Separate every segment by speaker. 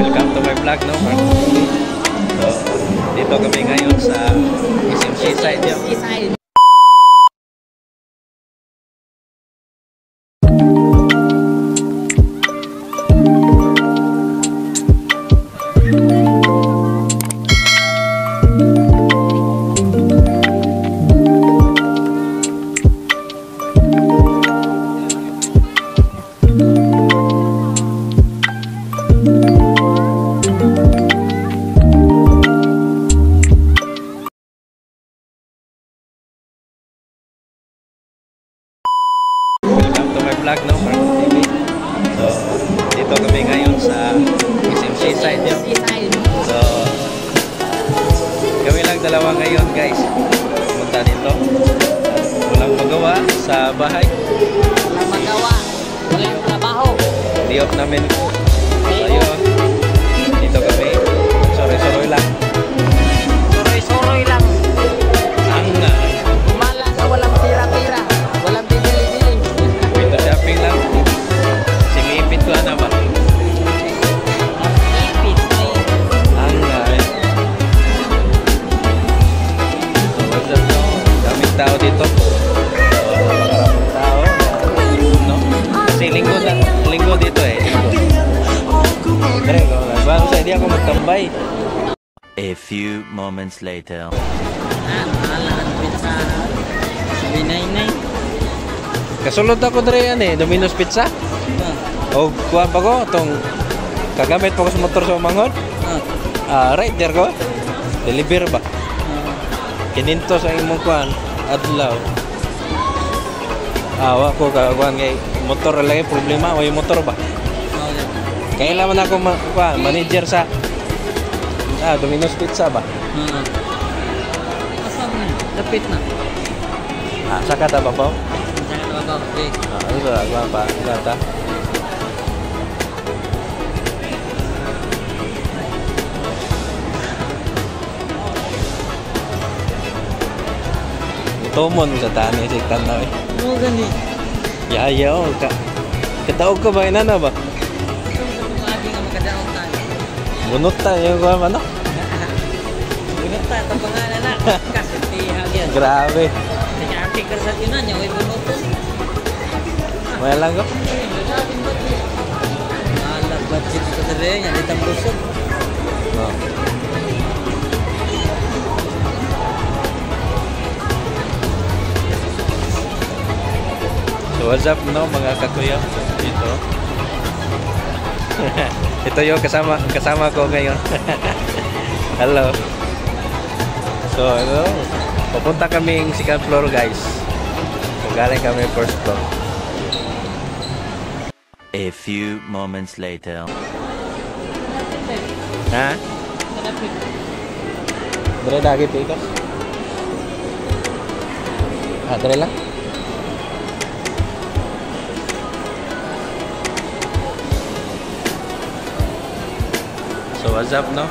Speaker 1: welcome to my vlog, no? Dito kami ngayon sa SMC side. Sa bahay.
Speaker 2: Walang magawa. Walang trabaho.
Speaker 1: Day off namin. So, ayun. Dito kami. Sorry-sorry lang.
Speaker 2: Soroy-soroy lang.
Speaker 1: Ang na.
Speaker 2: Gumala sa walang tira-tira. Walang bibili-bili.
Speaker 1: Window shopping lang. Singipit ko na ba?
Speaker 2: Ay,
Speaker 1: Ang ako magtambay.
Speaker 3: A few moments later.
Speaker 2: Ah, mahala. Ipit sa... Binay-nay.
Speaker 1: Kasulod ako dre yan eh. Domino's Pizza.
Speaker 2: Ah.
Speaker 1: O kuha pa ko. Itong kagamit pa ko sa motor sa umanghon.
Speaker 2: Ah.
Speaker 1: Ah, right there ko. Deliver ba?
Speaker 2: Ah.
Speaker 1: Kininto sa imong kuan adlaw. Awa ko ka kuan kay motor lagi problema o yung motor ba?
Speaker 2: Okay.
Speaker 1: Kailangan man ako ma kuan, manager sa ah, Domino's Pizza ba?
Speaker 2: Ah. Asan na? Lapit na.
Speaker 1: Ah, saka ta ba po?
Speaker 2: Saan ka ba? Okay.
Speaker 1: Ah, ano sa kuan pa? Ano ta? Tumon sa tani si tanaw eh.
Speaker 2: Ano gani?
Speaker 1: Yayaw ka. Kataog ka ba inana ba? Bunot ta yung kuan ano?
Speaker 2: Binunta, ito pangalan na. Kasi tihag yan.
Speaker 1: Grabe.
Speaker 2: Kaya ati ka sa tinan niya, huwag bunutos.
Speaker 1: May lang ko.
Speaker 2: Alag budget sa dere niya, di tambusog.
Speaker 1: Oh. So what's up no mga kakuya dito. Ito yung kasama kasama ko ngayon. Hello. So ano, papunta kaming second floor guys. So galing kami first floor.
Speaker 3: A few moments later.
Speaker 1: Ha? Dire dagi ito. Ah, lang. So what's up no?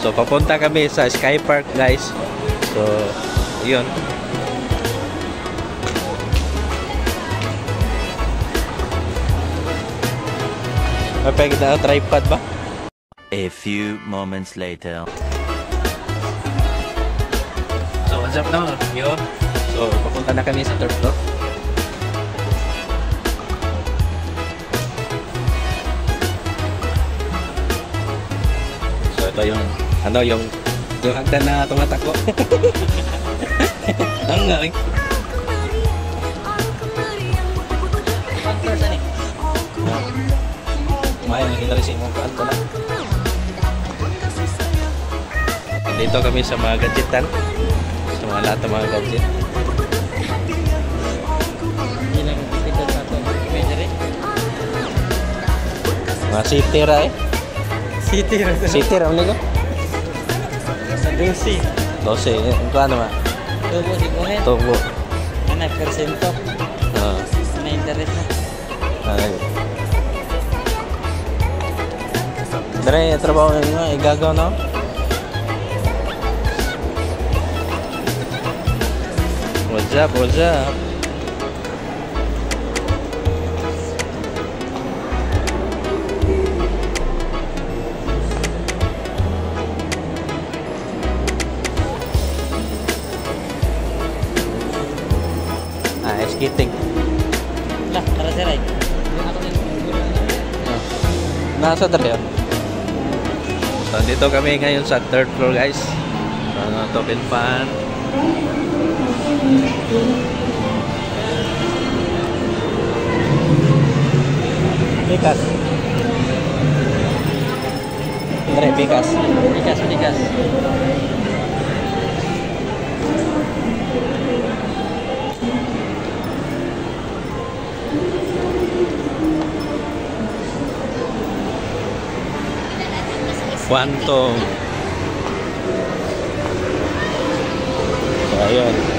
Speaker 1: So papunta kami sa Sky Park guys. So yun. May na tripod ba?
Speaker 3: A few moments later.
Speaker 1: So what's up no? Yo. So papunta na kami sa third floor. Ito yung ano yung yung hagdan na tumatako. Ang nga.
Speaker 2: Pagkas ni.
Speaker 1: May nakita rin imong kaan ko na. Dito kami sa mga gadgetan. Sa mga lahat ng mga gadget.
Speaker 2: Lang.
Speaker 1: Mga city ra eh.
Speaker 2: City rin.
Speaker 1: City ra ko.
Speaker 2: Sa Dusi.
Speaker 1: 12. Ito ano ma?
Speaker 2: Tubo di kuhen.
Speaker 1: Tubo.
Speaker 2: Anak persento.
Speaker 1: Ah.
Speaker 2: Na interest na.
Speaker 1: Ay. Dere, trabaho nga nga, igagaw na. What's up, what's up? Nasa tayo. So, dito kami ngayon sa third floor guys. So, ano, token fan. Bikas. Andre, bikas.
Speaker 2: Bigas, bigas.
Speaker 1: Quantum. So, ayun.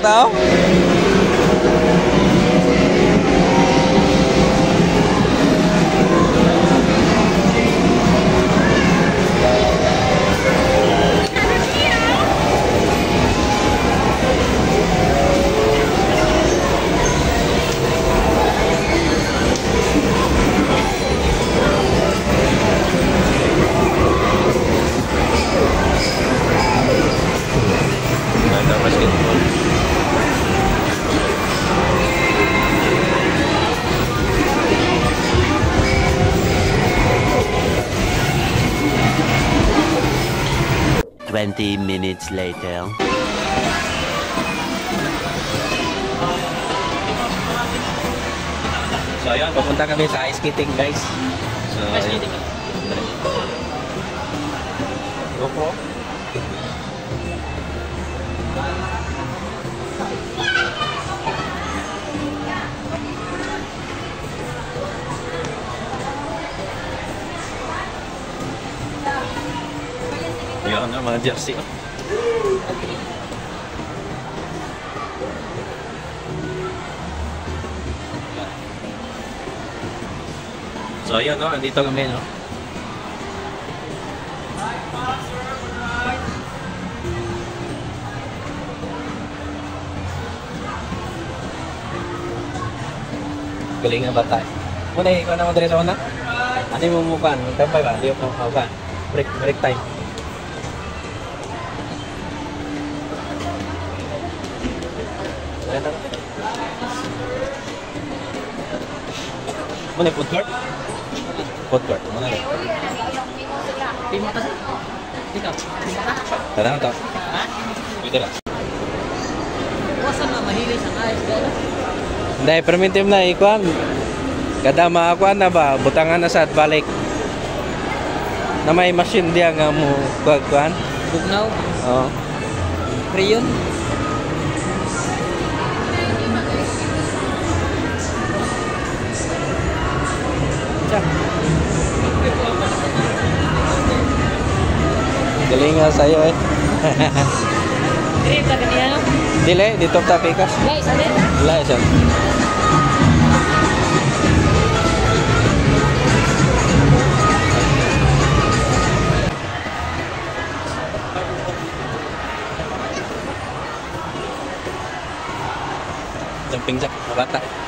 Speaker 1: Hindi
Speaker 3: 20 minutes later.
Speaker 1: So ayun, papunta kami sa ice skating guys. So,
Speaker 2: ice skating.
Speaker 1: GoPro? Yun ang mga jersey. oh. So ayun no, andito kami no. Galing nga bata. Muna ikaw naman dito sa una. Ano yung mumukan? Tampay ba? Hindi yung mumukan. Break, break time. Muna food court? Food court. Muna rin.
Speaker 2: Lima ka sa. Ikaw, lima ka?
Speaker 1: Tara na to.
Speaker 2: Ha?
Speaker 1: Pwede lang.
Speaker 2: Wasan na mahilig sa ayos ka na.
Speaker 1: Hindi, primitive na ikuan. Kada makakuan na ba, butangan na sa at balik. Na may machine diya nga mo kuan.
Speaker 2: Bugnaw,
Speaker 1: Oo.
Speaker 2: Priyon.
Speaker 1: Galing nga sa'yo eh.
Speaker 2: Grip ka kaniya no?
Speaker 1: Dili, dito ta pikas.
Speaker 2: Guys, ano yan?
Speaker 1: Wala siya. Jumping jack, mabata.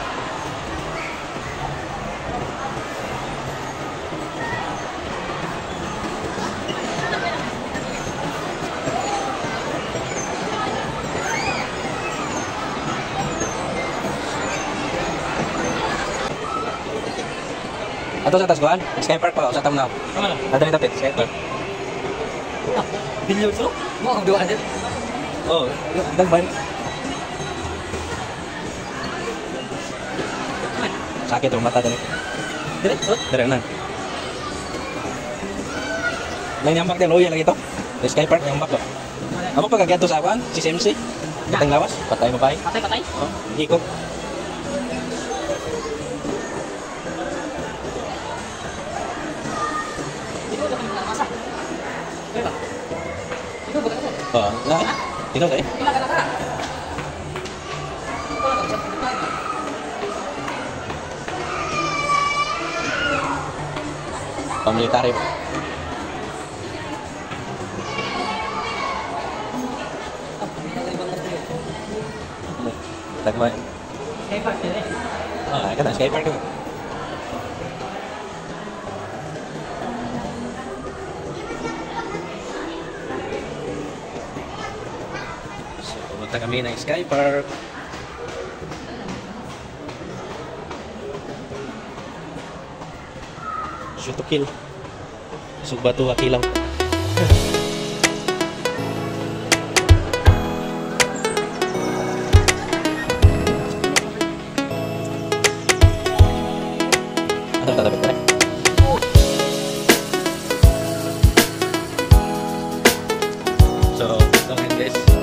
Speaker 1: Ato sa Tasguan, Sky Park pa, sa Tamnaw.
Speaker 2: Ano?
Speaker 1: Ada rin tapit, Sky Park.
Speaker 2: Billiard so? Mo ang duwa din.
Speaker 1: Oh, dagban. Sakit ang mata dali.
Speaker 2: Dire, so?
Speaker 1: Dire na. Nang nyambak din loya lagi to. Sa Sky Park nyambak to. Amo pag to sa awan, si CMC. Patay lawas, patay mo pa.
Speaker 2: Patay, patay.
Speaker 1: Oh, hikok.
Speaker 2: Ikaw ba kang masa? Diba? Ikaw ba kang
Speaker 1: Oh, na. Dito kayo? Pamilitary ba? Tagma.
Speaker 2: Kaya pa
Speaker 1: pumunta kami ng Sky Park. Shoot to kill. Sugba to kilang. Ano tatapit ko So, ngayon guys,